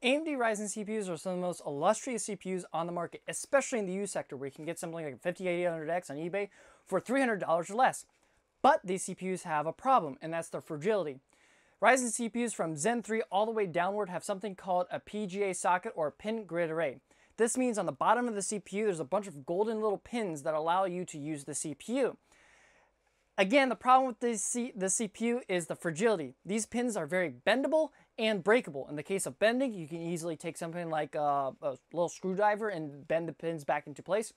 AMD Ryzen CPUs are some of the most illustrious CPUs on the market, especially in the used sector where you can get something like a 5800X on eBay for $300 or less. But these CPUs have a problem, and that's their fragility. Ryzen CPUs from Zen 3 all the way downward have something called a PGA socket or pin grid array. This means on the bottom of the CPU there's a bunch of golden little pins that allow you to use the CPU. Again, the problem with the, C the CPU is the fragility. These pins are very bendable and breakable. In the case of bending, you can easily take something like a, a little screwdriver and bend the pins back into place.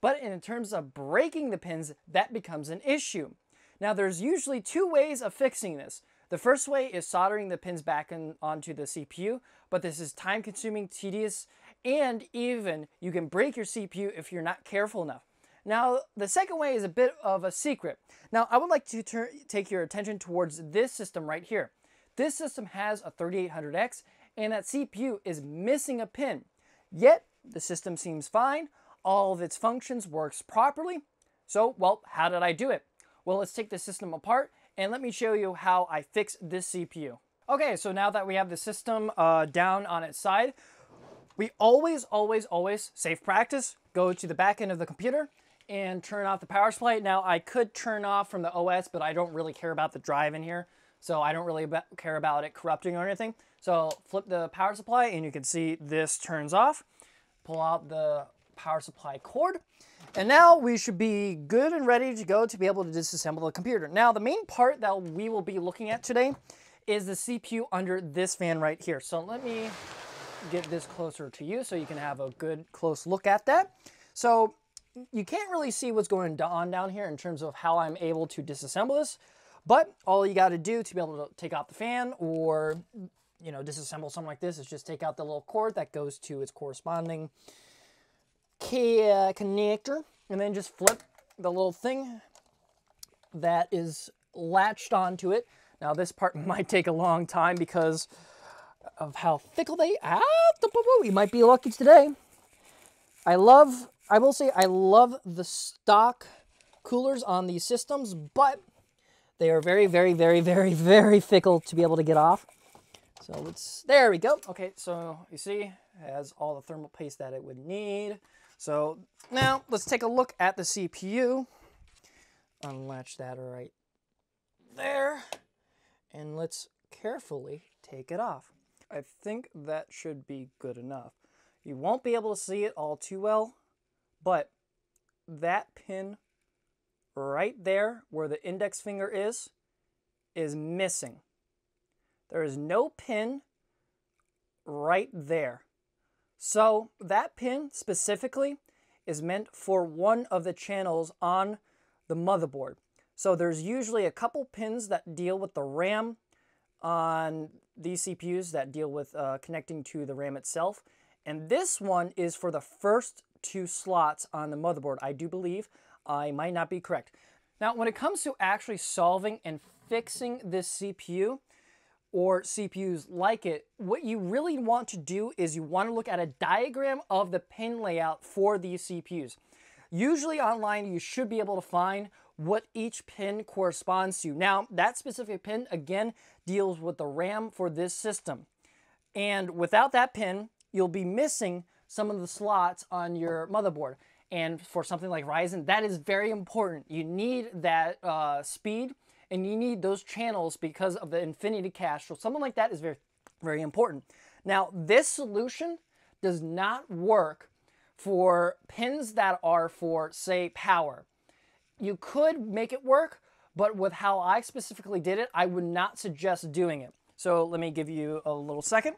But in terms of breaking the pins, that becomes an issue. Now there's usually two ways of fixing this. The first way is soldering the pins back in, onto the CPU, but this is time consuming, tedious, and even you can break your CPU if you're not careful enough. Now, the second way is a bit of a secret. Now, I would like to turn, take your attention towards this system right here. This system has a 3800X and that CPU is missing a pin. Yet, the system seems fine, all of its functions works properly. So, well, how did I do it? Well, let's take the system apart and let me show you how I fix this CPU. Okay, so now that we have the system uh, down on its side, we always, always, always, safe practice, go to the back end of the computer and turn off the power supply. Now, I could turn off from the OS, but I don't really care about the drive in here. So I don't really care about it corrupting or anything. So flip the power supply and you can see this turns off. Pull out the power supply cord. And now we should be good and ready to go to be able to disassemble the computer. Now the main part that we will be looking at today is the CPU under this fan right here. So let me get this closer to you so you can have a good close look at that. So you can't really see what's going on down here in terms of how I'm able to disassemble this. But all you got to do to be able to take out the fan or, you know, disassemble something like this is just take out the little cord that goes to its corresponding uh, connector and then just flip the little thing that is latched onto it. Now this part might take a long time because of how fickle they are. We might be lucky today. I love, I will say I love the stock coolers on these systems, but they are very, very, very, very, very fickle to be able to get off. So let's, there we go. Okay, so you see, has all the thermal paste that it would need. So now let's take a look at the CPU. Unlatch that right there. And let's carefully take it off. I think that should be good enough. You won't be able to see it all too well, but that pin right there where the index finger is, is missing. There is no pin right there. So that pin specifically is meant for one of the channels on the motherboard. So there's usually a couple pins that deal with the RAM on these CPUs that deal with uh, connecting to the RAM itself. And this one is for the first two slots on the motherboard, I do believe. I might not be correct. Now, when it comes to actually solving and fixing this CPU, or CPUs like it, what you really want to do is you want to look at a diagram of the pin layout for these CPUs. Usually online, you should be able to find what each pin corresponds to. Now, that specific pin, again, deals with the RAM for this system. And without that pin, you'll be missing some of the slots on your motherboard. And for something like Ryzen, that is very important. You need that uh, speed and you need those channels because of the infinity cache. So something like that is very, very important. Now, this solution does not work for pins that are for, say, power. You could make it work, but with how I specifically did it, I would not suggest doing it. So let me give you a little second.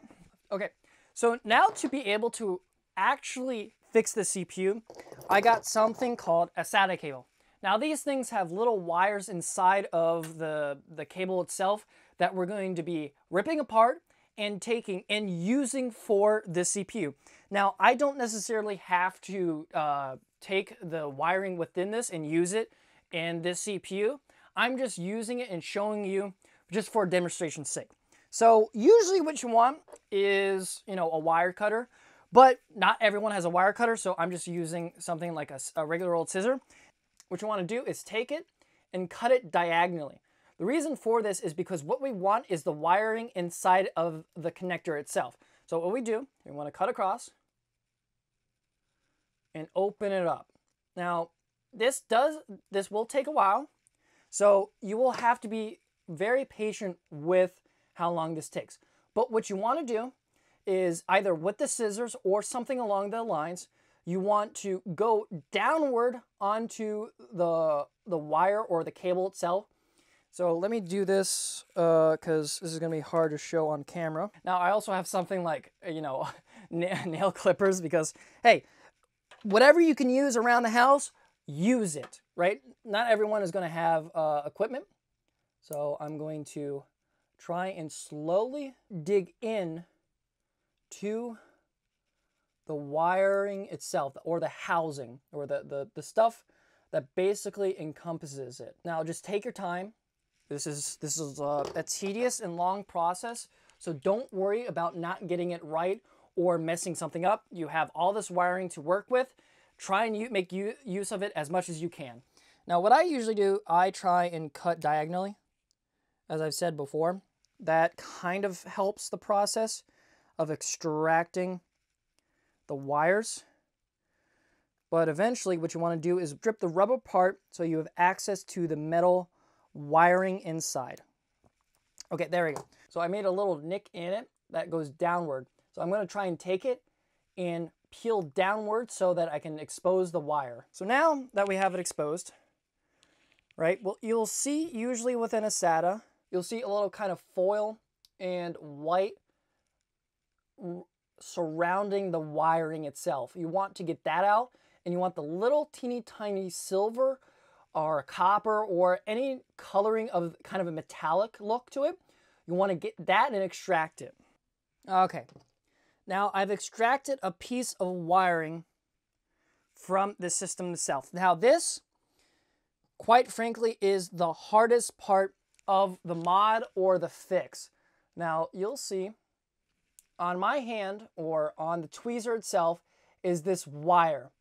Okay, so now to be able to actually fix the CPU, I got something called a SATA cable. Now these things have little wires inside of the, the cable itself that we're going to be ripping apart and taking and using for the CPU. Now I don't necessarily have to uh, take the wiring within this and use it in this CPU. I'm just using it and showing you just for demonstration's sake. So usually what you want is, you know, a wire cutter. But not everyone has a wire cutter, so I'm just using something like a, a regular old scissor. What you want to do is take it and cut it diagonally. The reason for this is because what we want is the wiring inside of the connector itself. So what we do, we want to cut across and open it up. Now, this does this will take a while. So you will have to be very patient with how long this takes. But what you want to do is either with the scissors or something along the lines, you want to go downward onto the, the wire or the cable itself. So let me do this because uh, this is going to be hard to show on camera. Now I also have something like, you know, nail clippers because, hey, whatever you can use around the house, use it, right? Not everyone is going to have uh, equipment. So I'm going to try and slowly dig in to the wiring itself or the housing or the, the, the stuff that basically encompasses it. Now just take your time. This is, this is a, a tedious and long process. So don't worry about not getting it right or messing something up. You have all this wiring to work with. Try and make use of it as much as you can. Now what I usually do, I try and cut diagonally, as I've said before. That kind of helps the process of extracting the wires. But eventually what you want to do is strip the rubber part so you have access to the metal wiring inside. Okay, there we go. So I made a little nick in it that goes downward. So I'm going to try and take it and peel downward so that I can expose the wire. So now that we have it exposed, right, well, you'll see usually within a SATA, you'll see a little kind of foil and white surrounding the wiring itself. You want to get that out and you want the little teeny tiny silver or copper or any coloring of kind of a metallic look to it. You want to get that and extract it. Okay, now I've extracted a piece of wiring from the system itself. Now this, quite frankly, is the hardest part of the mod or the fix. Now you'll see on my hand or on the tweezer itself is this wire.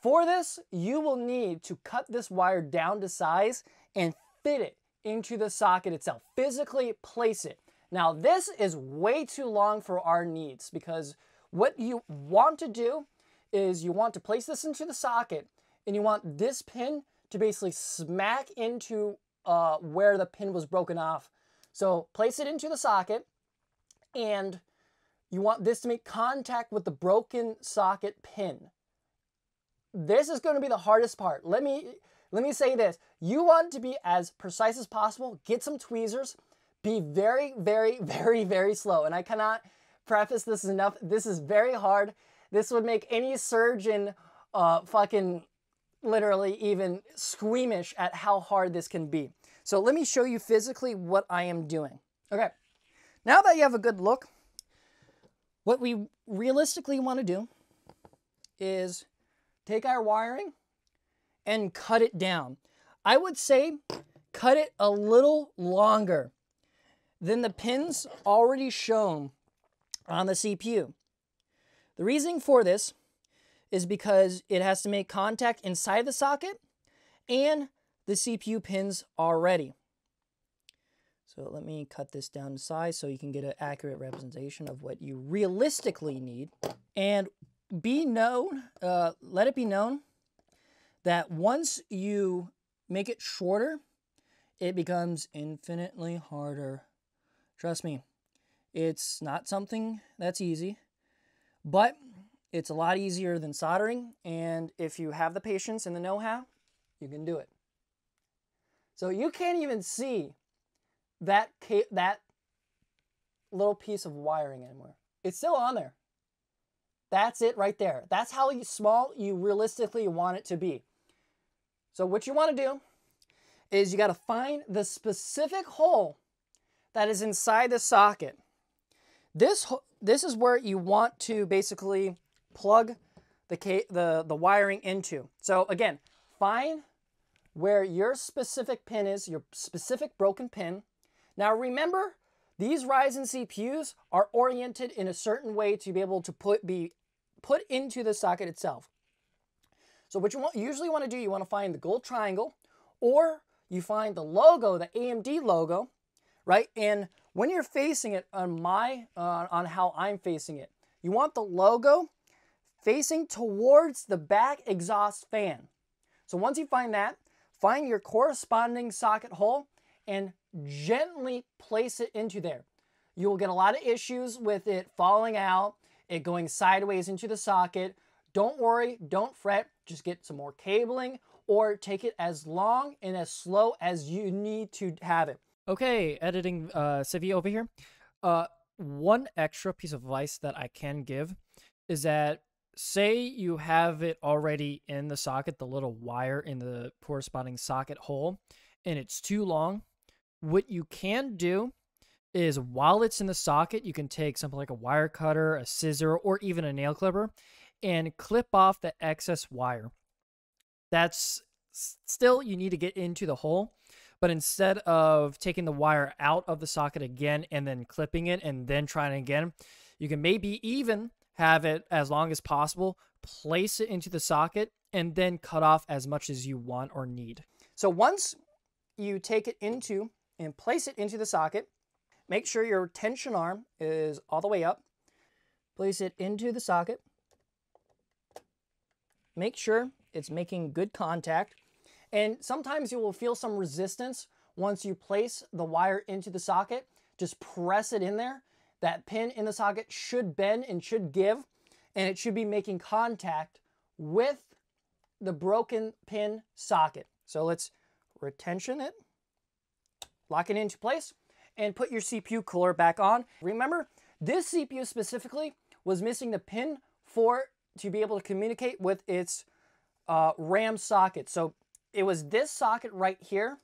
For this, you will need to cut this wire down to size and fit it into the socket itself. Physically place it. Now this is way too long for our needs because what you want to do is you want to place this into the socket and you want this pin to basically smack into uh, where the pin was broken off. So place it into the socket and you want this to make contact with the broken socket pin. This is going to be the hardest part. Let me let me say this. You want to be as precise as possible. Get some tweezers. Be very, very, very, very slow. And I cannot preface this enough. This is very hard. This would make any surgeon uh, fucking literally even squeamish at how hard this can be. So let me show you physically what I am doing. Okay, now that you have a good look, what we realistically want to do is take our wiring and cut it down. I would say cut it a little longer than the pins already shown on the CPU. The reason for this is because it has to make contact inside the socket and the CPU pins already. So let me cut this down to size so you can get an accurate representation of what you realistically need. And be known, uh, let it be known that once you make it shorter, it becomes infinitely harder. Trust me, it's not something that's easy, but it's a lot easier than soldering. And if you have the patience and the know-how, you can do it. So you can't even see that that little piece of wiring anymore. It's still on there. That's it right there. That's how small you realistically want it to be. So what you want to do is you got to find the specific hole that is inside the socket. This this is where you want to basically plug the the the wiring into. So again, find where your specific pin is, your specific broken pin, now remember, these Ryzen CPUs are oriented in a certain way to be able to put be put into the socket itself. So what you want, usually want to do, you want to find the gold triangle, or you find the logo, the AMD logo, right? And when you're facing it on my uh, on how I'm facing it, you want the logo facing towards the back exhaust fan. So once you find that, find your corresponding socket hole and gently place it into there. You will get a lot of issues with it falling out, it going sideways into the socket. Don't worry, don't fret, just get some more cabling or take it as long and as slow as you need to have it. Okay, editing uh, Civi over here. Uh, one extra piece of advice that I can give is that say you have it already in the socket, the little wire in the corresponding socket hole, and it's too long, what you can do is while it's in the socket, you can take something like a wire cutter, a scissor, or even a nail clipper and clip off the excess wire. That's still, you need to get into the hole. But instead of taking the wire out of the socket again and then clipping it and then trying again, you can maybe even have it as long as possible, place it into the socket, and then cut off as much as you want or need. So once you take it into and place it into the socket, make sure your tension arm is all the way up. Place it into the socket. Make sure it's making good contact. And sometimes you will feel some resistance once you place the wire into the socket. Just press it in there. That pin in the socket should bend and should give, and it should be making contact with the broken pin socket. So let's retention it, lock it into place, and put your CPU cooler back on. Remember, this CPU specifically was missing the pin for to be able to communicate with its uh, RAM socket. So it was this socket right here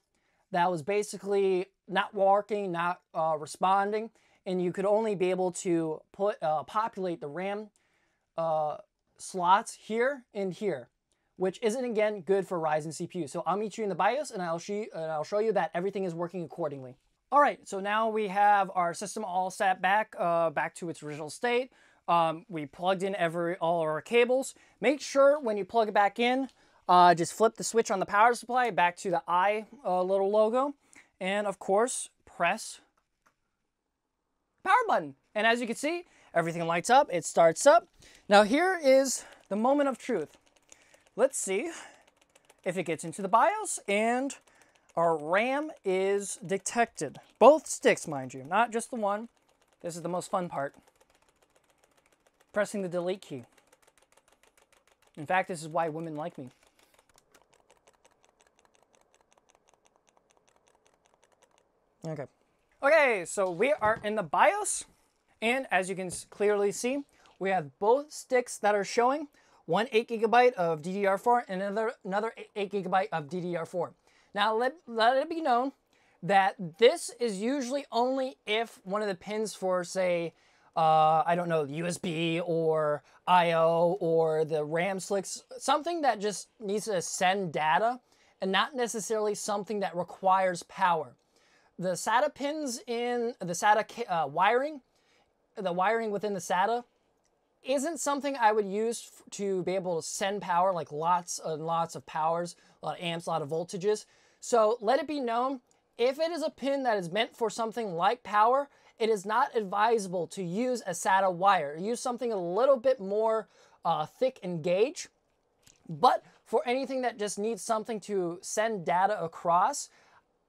that was basically not working, not uh, responding, and you could only be able to put uh, populate the RAM uh, slots here and here, which isn't again good for Ryzen CPU. So I'll meet you in the BIOS, and I'll show you, and I'll show you that everything is working accordingly. All right, so now we have our system all set back, uh, back to its original state. Um, we plugged in every all our cables. Make sure when you plug it back in, uh, just flip the switch on the power supply back to the I uh, little logo. And of course, press power button. And as you can see, everything lights up, it starts up. Now here is the moment of truth. Let's see if it gets into the BIOS and our RAM is detected. Both sticks, mind you, not just the one. This is the most fun part. Pressing the delete key. In fact, this is why women like me. Okay. Okay, so we are in the BIOS, and as you can clearly see, we have both sticks that are showing one 8 gigabyte of DDR4 and another, another 8 gigabyte of DDR4. Now, let, let it be known that this is usually only if one of the pins for, say, uh, I don't know, USB or I.O. or the RAM slicks, something that just needs to send data and not necessarily something that requires power the SATA pins in the SATA uh, wiring, the wiring within the SATA, isn't something I would use to be able to send power, like lots and lots of powers, a lot of amps, a lot of voltages. So let it be known, if it is a pin that is meant for something like power, it is not advisable to use a SATA wire. Use something a little bit more uh, thick and gauge. But for anything that just needs something to send data across,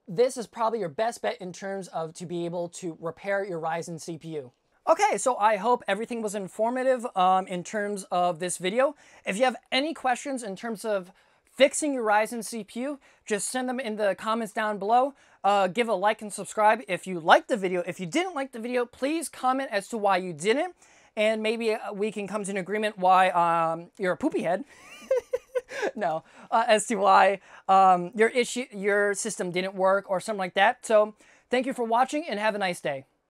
this is probably your best bet in terms of to be able to repair your Ryzen CPU. Okay, so I hope everything was informative um, in terms of this video. If you have any questions in terms of fixing your Ryzen CPU, just send them in the comments down below. Uh, give a like and subscribe if you liked the video. If you didn't like the video, please comment as to why you didn't. And maybe uh, we can come to an agreement why um, you're a poopy head. no, uh, as to why um, your issue, your system didn't work or something like that. So thank you for watching and have a nice day.